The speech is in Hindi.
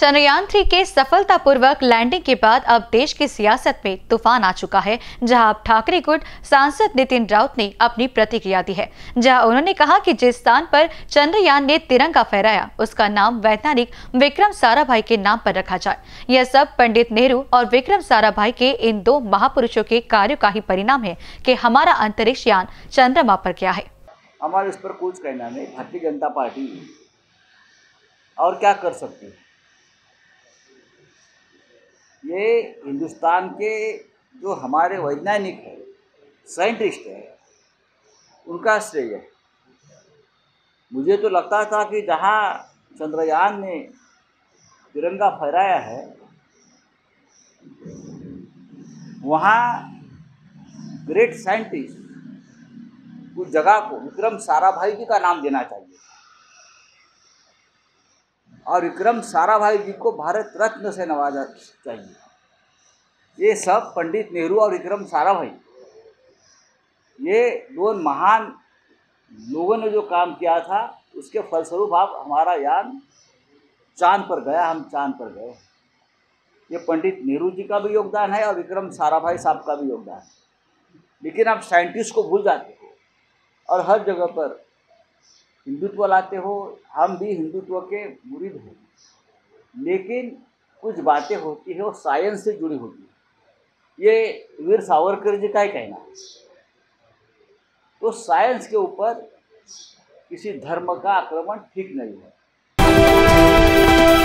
चंद्रयान थ्री के सफलतापूर्वक लैंडिंग के बाद अब देश की सियासत में तूफ़ान आ चुका है, जहाँ अब ठाकरे गुट सांसद नितिन राउत ने अपनी प्रतिक्रिया दी है, जहाँ उन्होंने कहा कि जिस स्थान पर चंद्रयान ने तिरंगा फहराया, उसका नाम वैज्ञानिक विक्रम साराभाई के नाम पर रखा जाए। यह सब पंडित नेहरू और विक्रम साराभाई के इन दो महापुरुषों के कार्यो का ही परिणाम है की हमारा अंतरिक्ष यान चंद्रमा पर गया है। हमारे इस पर कुछ कहना नहीं, भारतीय जनता पार्टी और क्या कर सकती है? ये हिंदुस्तान के जो हमारे वैज्ञानिक है, साइंटिस्ट है, उनका श्रेय है। मुझे तो लगता था कि जहाँ चंद्रयान ने तिरंगा फहराया है, वहाँ ग्रेट साइंटिस्ट उस जगह को विक्रम साराभाई जी का नाम देना चाहिए। और विक्रम साराभाई जी को भारत रत्न से नवाजा चाहिए। ये सब पंडित नेहरू और विक्रम साराभाई ये दो महान लोगों ने जो काम किया था, उसके फलस्वरूप आप हमारा यान चाँद पर गया, हम चाँद पर गए। ये पंडित नेहरू जी का भी योगदान है और विक्रम साराभाई साहब का भी योगदान है। लेकिन आप साइंटिस्ट को भूल जाते हो और हर जगह पर हिंदुत्व लाते हो, हम भी हिंदुत्व के मुरीद हैं। लेकिन कुछ बातें होती है, वो साइंस से जुड़ी होती है। ये वीर सावरकर जी का ही कहना है। तो साइंस के ऊपर किसी धर्म का आक्रमण ठीक नहीं है।